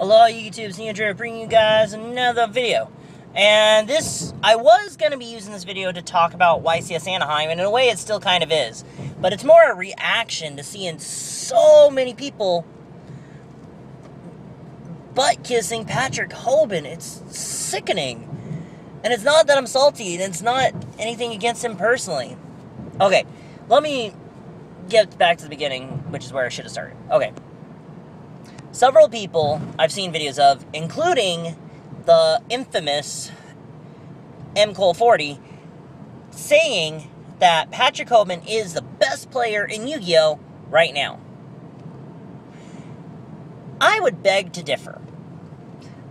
Hello YouTube, Xenodrift bringing you guys another video. And this, I was going to be using this video to talk about YCS Anaheim, and in a way it still kind of is. But it's more a reaction to seeing so many people butt-kissing Patrick Hoban. It's sickening. And it's not that I'm salty, and it's not anything against him personally. Okay, let me get back to the beginning, which is where I should have started. Okay several people I've seen videos of, including the infamous M. Cole 40, saying that Patrick Hoban is the best player in Yu Gi Oh! right now. I would beg to differ.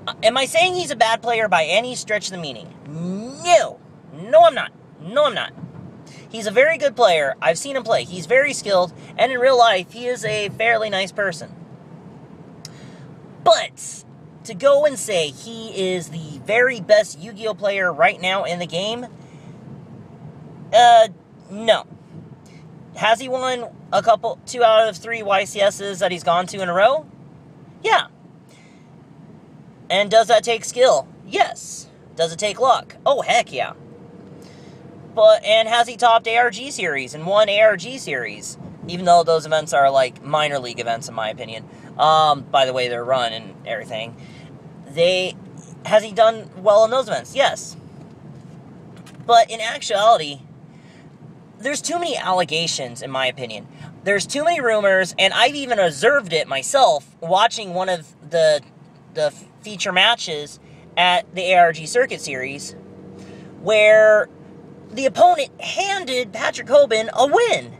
Uh, am I saying he's a bad player by any stretch of the meaning? No. No, I'm not. No, I'm not. He's a very good player. I've seen him play. He's very skilled, and in real life, he is a fairly nice person. But to go and say he is the very best Yu Gi Oh player right now in the game, uh, no. Has he won a couple, two out of three YCSs that he's gone to in a row? Yeah. And does that take skill? Yes. Does it take luck? Oh, heck yeah. But, and has he topped ARG series and won ARG series? Even though those events are like minor league events, in my opinion um, by the way they're run and everything. They has he done well in those events? Yes. But in actuality, there's too many allegations, in my opinion. There's too many rumors, and I've even observed it myself watching one of the the feature matches at the ARG Circuit Series, where the opponent handed Patrick Hoban a win.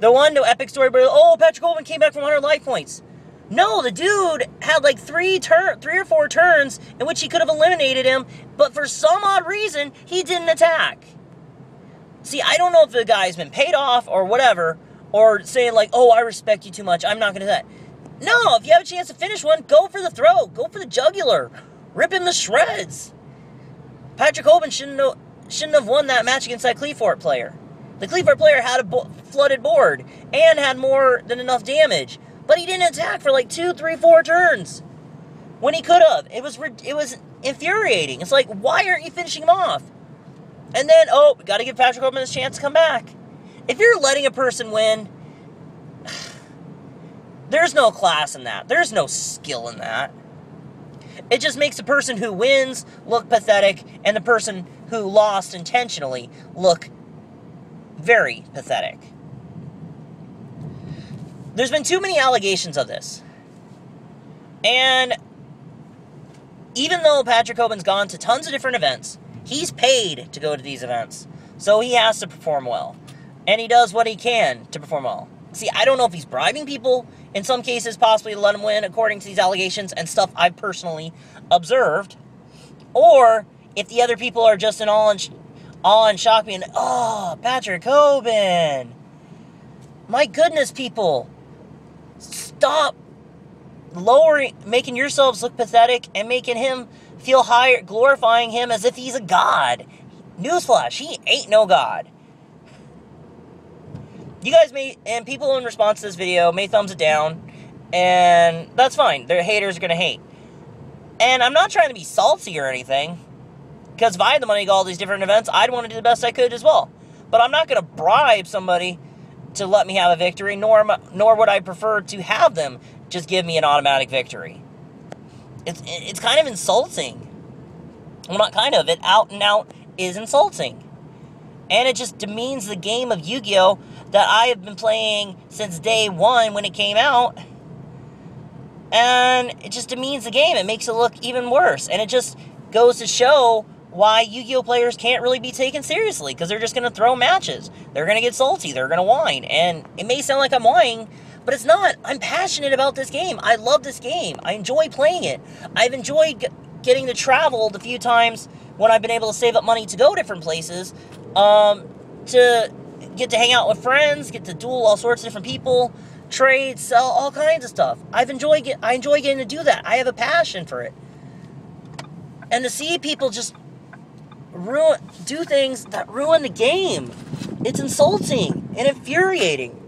The one, no epic story but oh, Patrick Hoban came back from 100 life points. No, the dude had like three turn, three or four turns in which he could have eliminated him, but for some odd reason, he didn't attack. See, I don't know if the guy's been paid off or whatever, or saying like, oh, I respect you too much, I'm not going to do that. No, if you have a chance to finish one, go for the throat, go for the jugular, rip him to shreds. Patrick Hoban shouldn't have, shouldn't have won that match against that Qliphort player. The Qliphort player had a bo- flooded board and had more than enough damage, but he didn't attack for like two, three, four turns when he could have. It was it was infuriating. It's like, why aren't you finishing him off? And then, oh, got to give Patrick Hoban a chance to come back. If you're letting a person win, there's no class in that. There's no skill in that. It just makes the person who wins look pathetic and the person who lost intentionally look very pathetic. There's been too many allegations of this. And even though Patrick Hoban's gone to tons of different events, he's paid to go to these events. So he has to perform well. And he does what he can to perform well. See, I don't know if he's bribing people in some cases, possibly to let him win, according to these allegations and stuff I've personally observed, or if the other people are just in awe and awe and shock me and oh, Patrick Hoban. My goodness, people, stop lowering, making yourselves look pathetic and making him feel higher, glorifying him as if he's a god. Newsflash, he ain't no god. You guys may, and people in response to this video may thumbs it down, and that's fine. Their haters are gonna hate. And I'm not trying to be salty or anything. Because if I had the money to go all these different events, I'd want to do the best I could as well. But I'm not going to bribe somebody to let me have a victory, nor, nor would I prefer to have them just give me an automatic victory. It's, it's kind of insulting. Well, not kind of, it out and out is insulting. And it just demeans the game of Yu Gi Oh! that I have been playing since day one when it came out. And it just demeans the game. It makes it look even worse. And it just goes to show why Yu-Gi-Oh players can't really be taken seriously because they're just going to throw matches. They're going to get salty. They're going to whine. And it may sound like I'm whining, but it's not. I'm passionate about this game. I love this game. I enjoy playing it. I've enjoyed g- getting to travel the few times when I've been able to save up money to go different places um, to get to hang out with friends, get to duel all sorts of different people, trade, sell all kinds of stuff. I've enjoyed get, I enjoy getting to do that. I have a passion for it. And to see people just ruin do things that ruin the game. It's insulting and infuriating.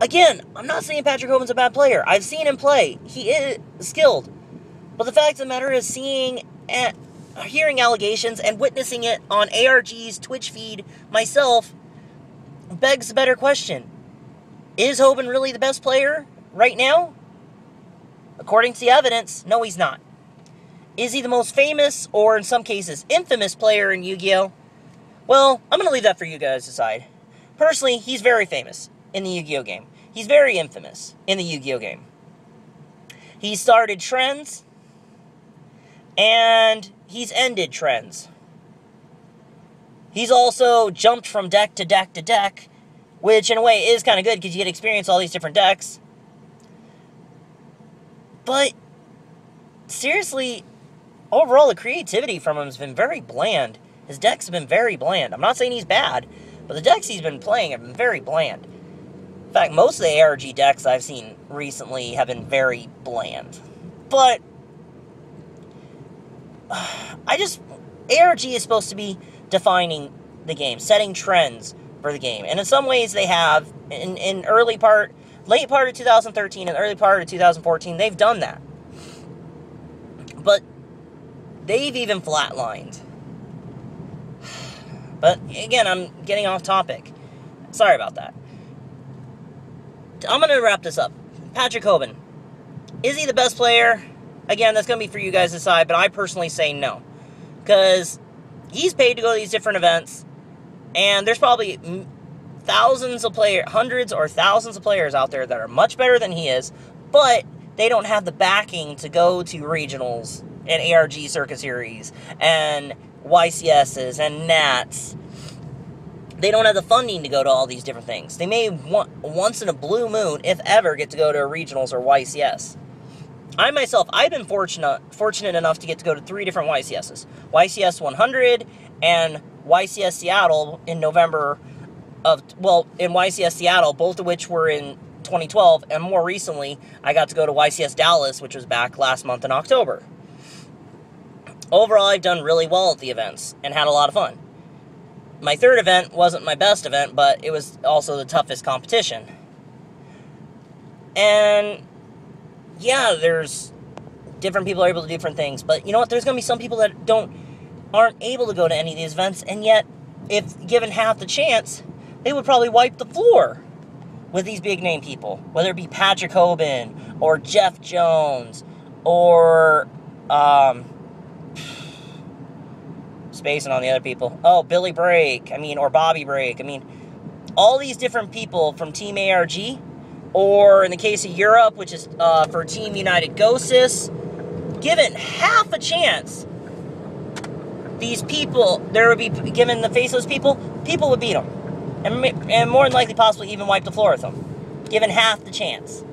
Again, I'm not saying Patrick Hoban's a bad player. I've seen him play. He is skilled. But the fact of the matter is seeing and hearing allegations and witnessing it on ARG's Twitch feed myself begs a better question. Is Hoban really the best player right now? According to the evidence, no, he's not. Is he the most famous, or in some cases, infamous player in Yu Gi Oh? Well, I'm going to leave that for you guys to decide. Personally, he's very famous in the Yu Gi Oh game. He's very infamous in the Yu Gi Oh game. He started trends, and he's ended trends. He's also jumped from deck to deck to deck, which in a way is kind of good because you get experience all these different decks. But seriously, overall, the creativity from him has been very bland. His decks have been very bland. I'm not saying he's bad, but the decks he's been playing have been very bland. In fact, most of the ARG decks I've seen recently have been very bland. But I just ARG is supposed to be defining the game, setting trends for the game. And in some ways they have in in early part late part of 2013 and early part of 2014, they've done that. But they've even flatlined. But again, I'm getting off topic. Sorry about that. I'm going to wrap this up. Patrick Hoban. Is he the best player? Again, that's going to be for you guys to decide, but I personally say no. Because he's paid to go to these different events, and there's probably thousands of players, hundreds or thousands of players out there that are much better than he is, but they don't have the backing to go to regionals and ARG Circuit Series and YCSs and Nats they don't have the funding to go to all these different things. They may want, once in a blue moon, if ever, get to go to regionals or YCS. I myself, I've been fortunate fortunate enough to get to go to three different YCSs: YCS 100 and YCS Seattle in November of well, in YCS Seattle, both of which were in 2012, and more recently, I got to go to YCS Dallas, which was back last month in October. Overall, I've done really well at the events and had a lot of fun my third event wasn't my best event, but it was also the toughest competition. And yeah, there's different people are able to do different things, but you know what? There's going to be some people that don't aren't able to go to any of these events, and yet, if given half the chance, they would probably wipe the floor with these big name people, whether it be Patrick Hoban or Jeff Jones or um, spacing on the other people. Oh, Billy Brake, I mean, or Bobby Brake. I mean, all these different people from Team ARG, or in the case of Europe, which is uh, for Team United Ghosts, given half a chance, these people, there would be given the faceless people, people would beat them. And, and more than likely, possibly even wipe the floor with them, given half the chance.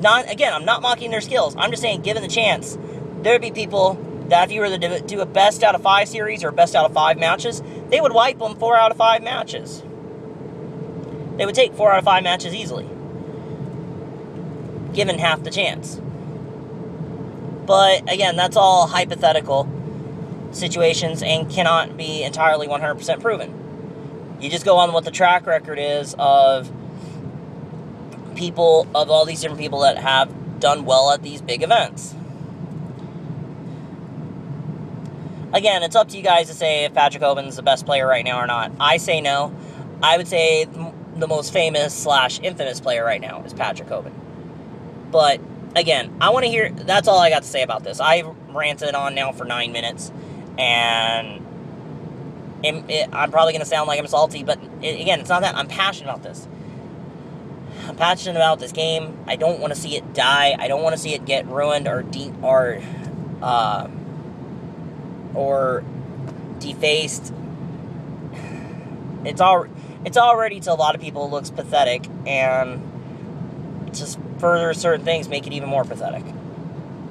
Not again, I'm not mocking their skills. I'm just saying, given the chance, there would be people that if you were to do a best out of five series or best out of five matches, they would wipe them four out of five matches. They would take four out of five matches easily, given half the chance. But again, that's all hypothetical situations and cannot be entirely 100% proven. You just go on what the track record is of people, of all these different people that have done well at these big events. Again, it's up to you guys to say if Patrick Hoban's the best player right now or not. I say no. I would say the most famous slash infamous player right now is Patrick Hoban. But again, I want to hear. That's all I got to say about this. I ranted on now for nine minutes, and it, it, I'm probably going to sound like I'm salty, but it, again, it's not that. I'm passionate about this. I'm passionate about this game. I don't want to see it die. I don't want to see it get ruined or de- or uh, or defaced. It's all it's already to a lot of people looks pathetic and just further certain things make it even more pathetic.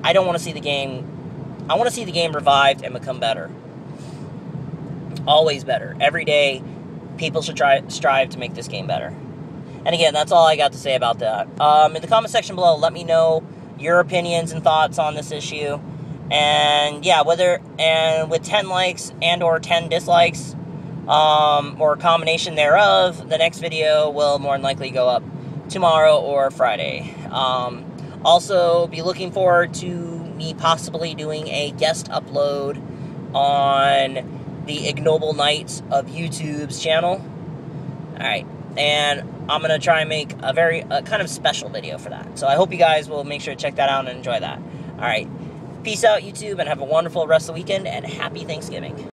I don't want to see the game I want to see the game revived and become better. Always better. Every day people should try strive to make this game better. And again, that's all I got to say about that. Um, in the comment section below, let me know your opinions and thoughts on this issue. And yeah, whether and with 10 likes and or 10 dislikes, um, or a combination thereof, the next video will more than likely go up tomorrow or Friday. Um, also, be looking forward to me possibly doing a guest upload on the Ignoble Knights of YouTube's channel. Alright, and I'm to try and make a very a kind of special video for that. So I hope you guys will make sure to check that out and enjoy that. Alright, peace out, YouTube, and have a wonderful rest of the weekend, and happy Thanksgiving.